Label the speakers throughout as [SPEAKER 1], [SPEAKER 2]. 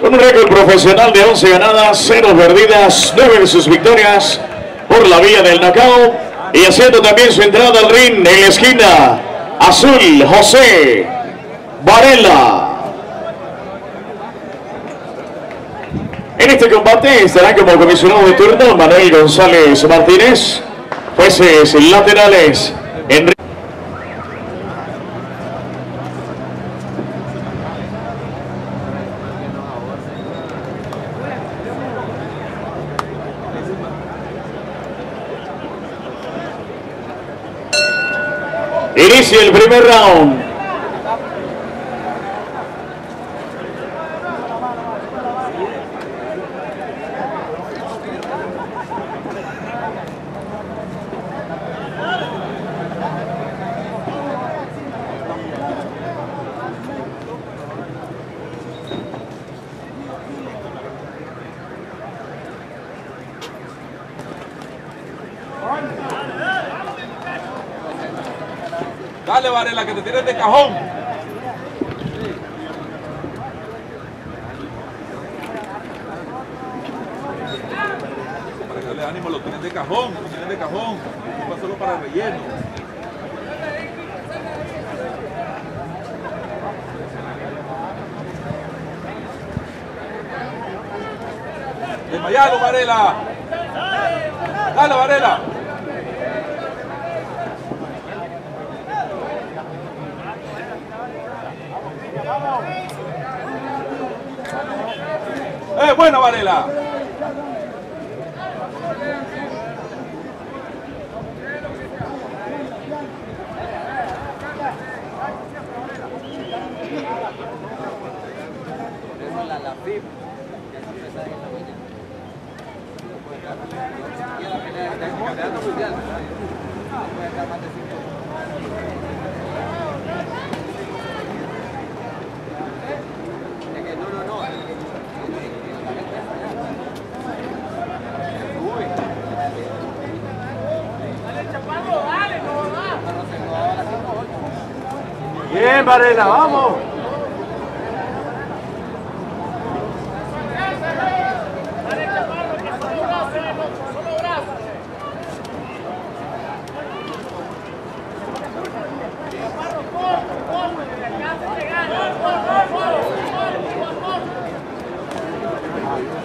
[SPEAKER 1] Con un récord profesional de 11 ganadas, 0 perdidas, 9 de sus victorias por la vía del knockout. Y haciendo también su entrada al ring en la esquina, Azul José Varela. En este combate estará como comisionado de turno Manuel González Martínez, jueces laterales Enrique. Inicia el primer round.
[SPEAKER 2] Varela, que te tires de cajón. Para que darle ánimo, lo tienes de cajón, lo tienes de cajón. Va solo para el relleno. Desmayado, Varela. Dale, Varela. ¡Eh, buena Varela!
[SPEAKER 3] Bien, Varela, vamos.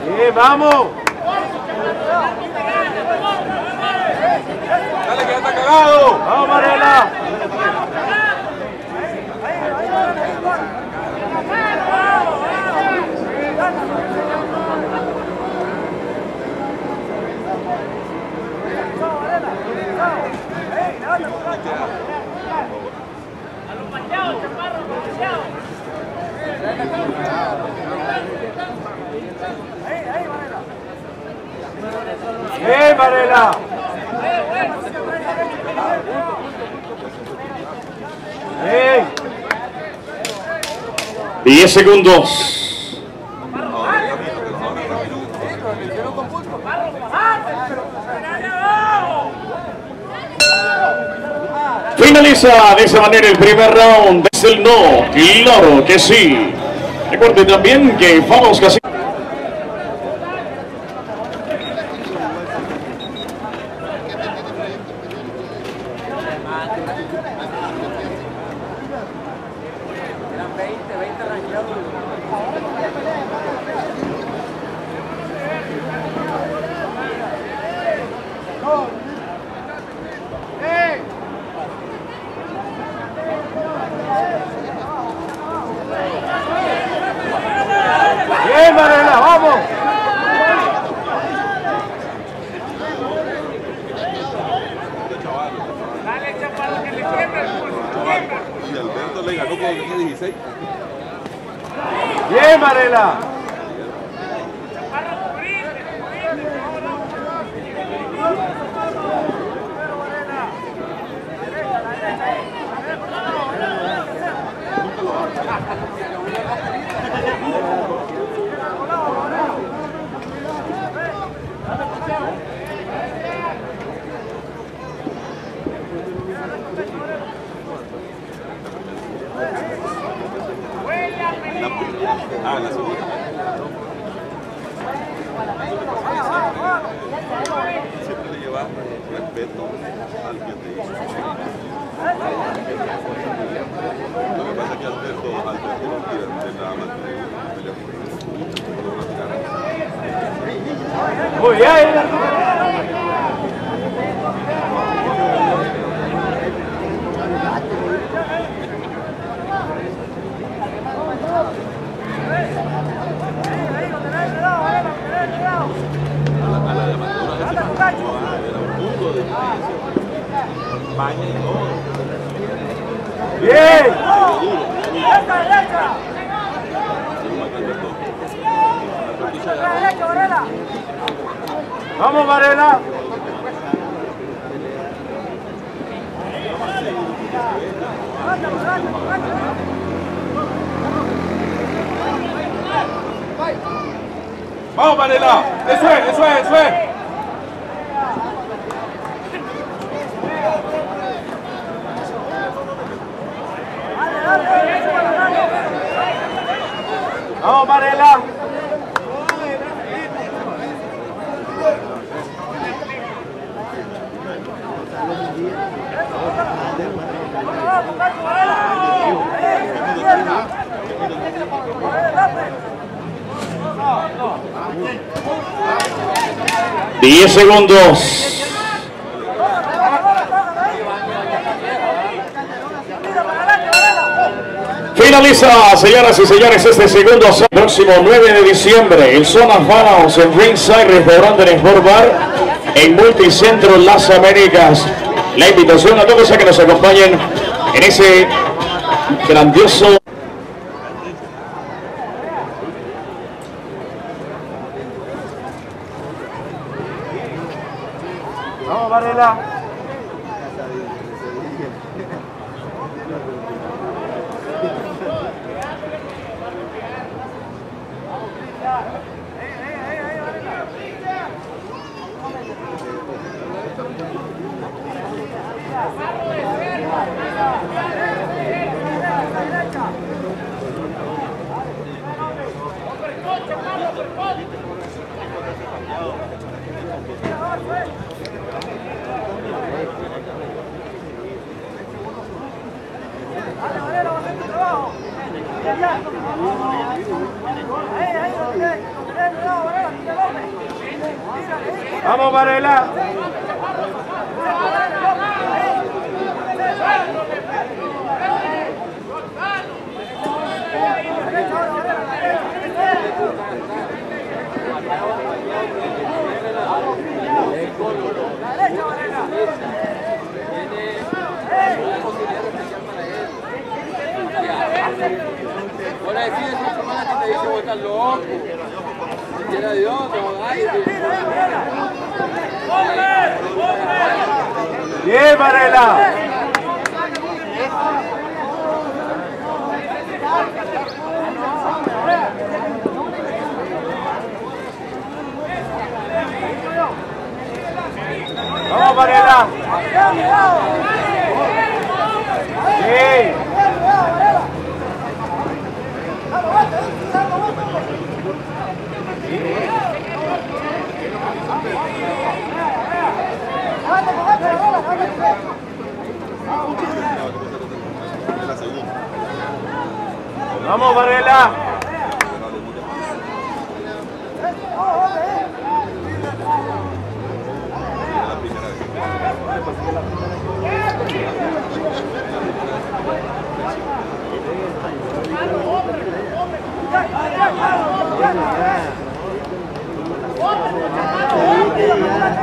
[SPEAKER 3] Bien, vamos.
[SPEAKER 2] ¡Dale, que está cagado!
[SPEAKER 3] Vamos, Varela. Bien, Varela.
[SPEAKER 1] 10 segundos. Finaliza de esa manera el primer round. Es el no. Claro que sí. Recuerden también que vamos casi.
[SPEAKER 3] Muy bien. Vamos, Varela.
[SPEAKER 2] Vamos, Varela. Eso es, eso es, eso es.
[SPEAKER 3] Vamos, Varela.
[SPEAKER 1] Diez segundos. Finaliza, señoras y señores, este segundo sábado, próximo 9 de diciembre, el Zona Fanos en Ringside Restaurante en Sport Bar, en Multicentro Las Américas. La invitación a todos a que nos acompañen en ese grandioso
[SPEAKER 3] Vamos, Varela. Vamos, Varela.
[SPEAKER 4] Ahora decide esa semana que te dice vos estás loco. Quiera Dios, no, ay,
[SPEAKER 3] Bien, Varela. Vamos, Varela. Vamos, Varela.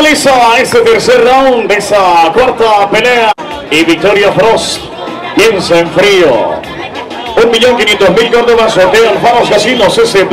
[SPEAKER 1] Finaliza este tercer round de esa cuarta pelea y Victoria Frost piensa en frío. Un millón quinientos mil Córdobas, Hotel Alfaros Casinos, ese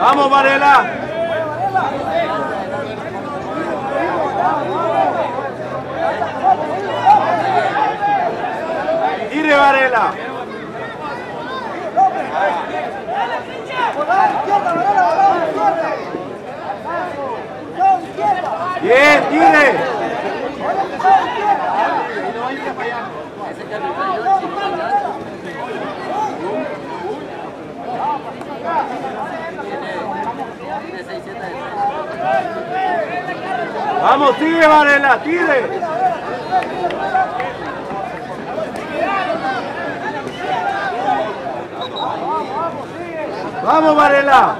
[SPEAKER 3] Vamos, Varela. Tire, Bien, tire. Vamos, sigue Varela, tire. Vamos, Varela.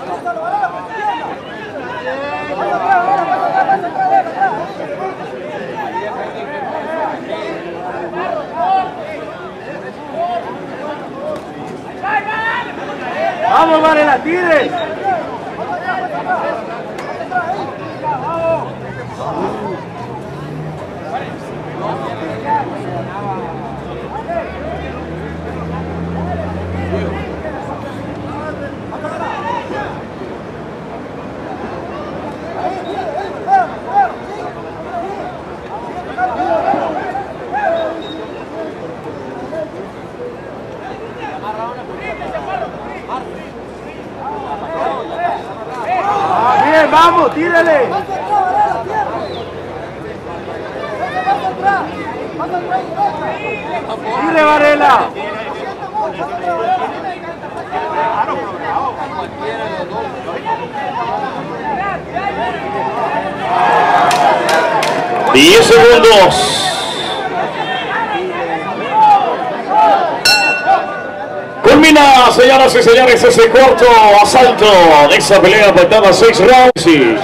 [SPEAKER 3] Vamos, Varela, tire.
[SPEAKER 1] 10 segundos. Culmina, señoras y señores, ese corto asalto de esa pelea faltaba 6 rounds.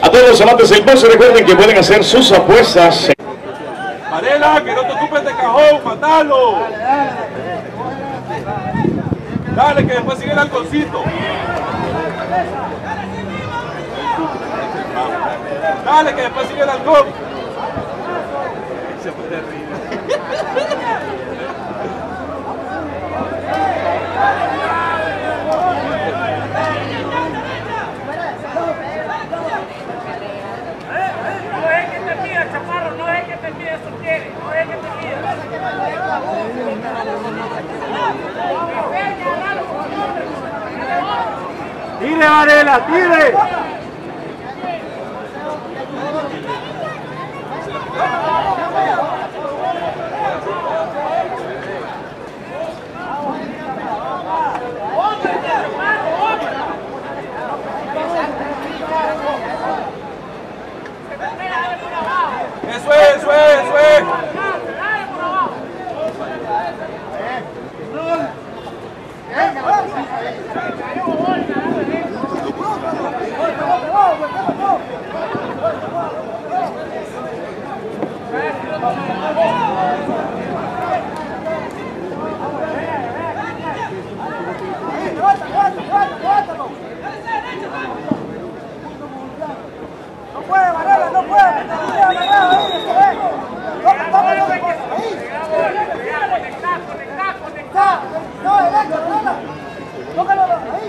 [SPEAKER 1] A todos los amantes del bolso, recuerden que pueden hacer sus apuestas.
[SPEAKER 2] Varela, que no te ocupes de cajón, matalo. Dale, que después sigue el halconcito. Dale, que después sigue el halcón.
[SPEAKER 5] No es que te pida, chaparro, no es que te pida eso quiere, no es que te pida.
[SPEAKER 3] Tire, Varela, tire.
[SPEAKER 2] Eso es, eso es, eso es.
[SPEAKER 6] No puede, Varela, no puede. Ahí. Tócalo ahí.
[SPEAKER 5] Conectá, conectá, conectá.
[SPEAKER 6] Está. No, derecho, Varela. Tócalo ahí.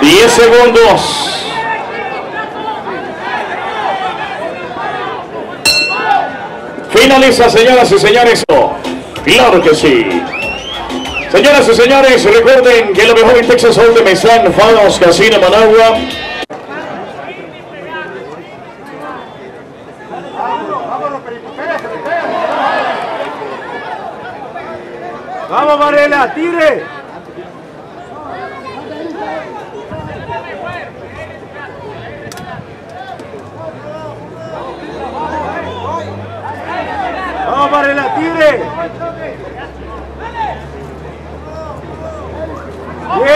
[SPEAKER 1] 10 segundos. Finaliza, señoras y señores. Claro que sí. Señoras y señores, recuerden que lo mejor en Texas Hold'em de San Fados Casino Managua.
[SPEAKER 3] Vamos Varela, tire. Vamos Varela, tire.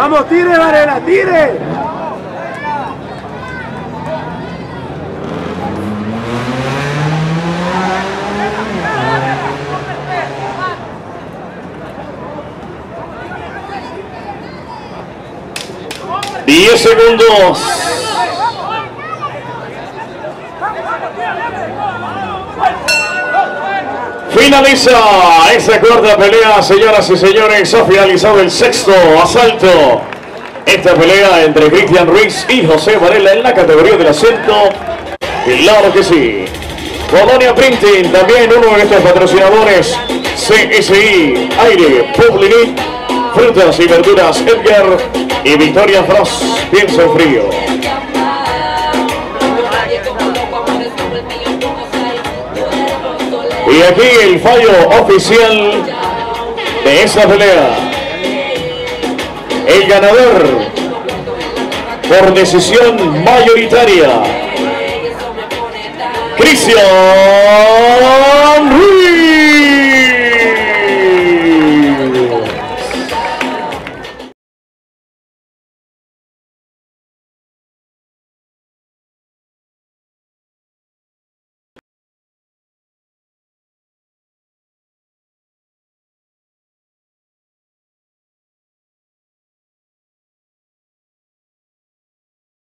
[SPEAKER 3] Vamos, tire Varela, tire.
[SPEAKER 1] Diez segundos. Finaliza esa cuarta pelea, señoras y señores. Ha finalizado el sexto asalto. Esta pelea entre Cristian Ruiz y José Varela en la categoría del asiento. Claro que sí. Colonia Printing, también uno de nuestros patrocinadores. CSI, Aire, Public, Frutas y Verduras Edgar y Victoria Frost, pienso frío. Y aquí el fallo oficial de esta pelea. El ganador por decisión mayoritaria. Cristian